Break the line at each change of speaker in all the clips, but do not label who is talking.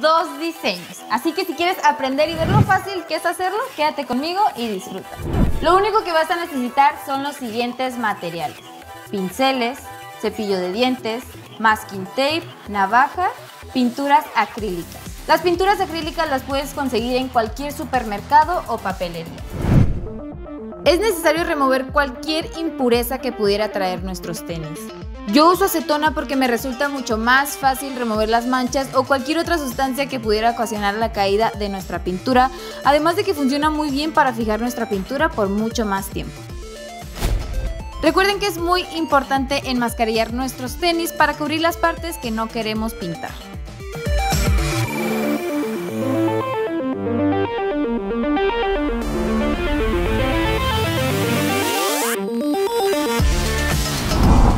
dos diseños, así que si quieres aprender y ver lo fácil que es hacerlo, quédate conmigo y disfruta. Lo único que vas a necesitar son los siguientes materiales. Pinceles, cepillo de dientes, masking tape, navaja, pinturas acrílicas. Las pinturas acrílicas las puedes conseguir en cualquier supermercado o papelería. Es necesario remover cualquier impureza que pudiera traer nuestros tenis. Yo uso acetona porque me resulta mucho más fácil remover las manchas o cualquier otra sustancia que pudiera ocasionar la caída de nuestra pintura, además de que funciona muy bien para fijar nuestra pintura por mucho más tiempo. Recuerden que es muy importante enmascarillar nuestros tenis para cubrir las partes que no queremos pintar.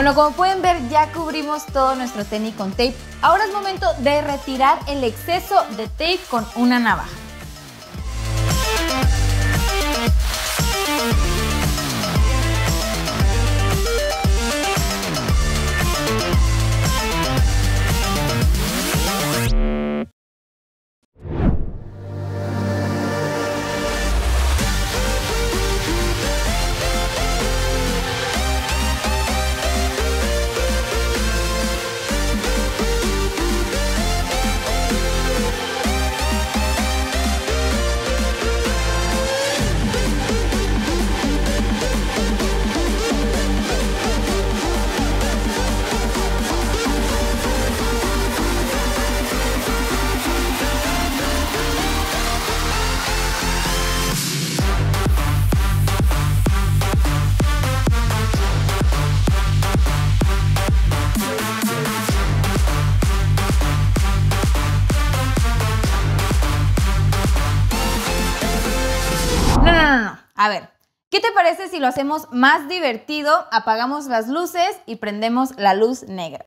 Bueno, como pueden ver ya cubrimos todo nuestro tenis con tape. Ahora es momento de retirar el exceso de tape con una navaja. A ver, ¿qué te parece si lo hacemos más divertido? Apagamos las luces y prendemos la luz negra.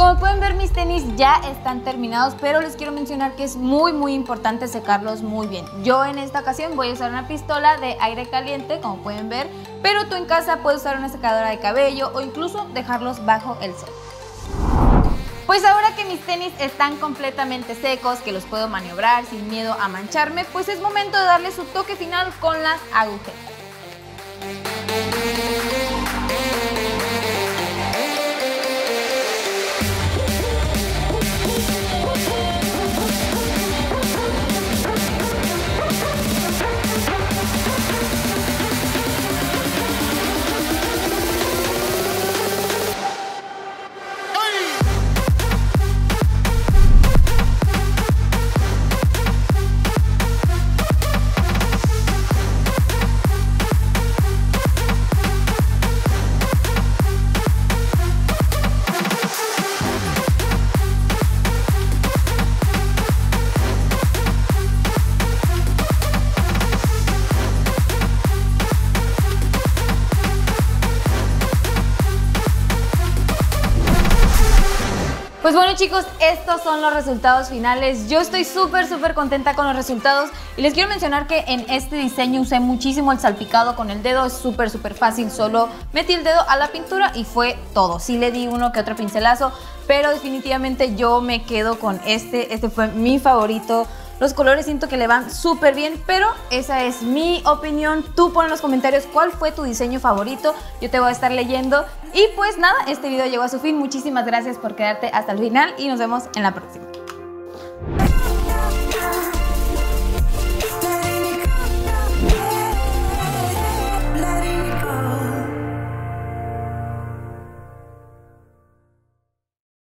Como pueden ver mis tenis ya están terminados, pero les quiero mencionar que es muy muy importante secarlos muy bien. Yo en esta ocasión voy a usar una pistola de aire caliente, como pueden ver, pero tú en casa puedes usar una secadora de cabello o incluso dejarlos bajo el sol. Pues ahora que mis tenis están completamente secos, que los puedo maniobrar sin miedo a mancharme, pues es momento de darle su toque final con las agujetas. Pues bueno chicos, estos son los resultados finales. Yo estoy súper súper contenta con los resultados y les quiero mencionar que en este diseño usé muchísimo el salpicado con el dedo, es súper súper fácil, solo metí el dedo a la pintura y fue todo. Sí le di uno que otro pincelazo, pero definitivamente yo me quedo con este, este fue mi favorito. Los colores siento que le van súper bien, pero esa es mi opinión. Tú pon en los comentarios cuál fue tu diseño favorito. Yo te voy a estar leyendo. Y pues nada, este video llegó a su fin. Muchísimas gracias por quedarte hasta el final y nos vemos en la próxima.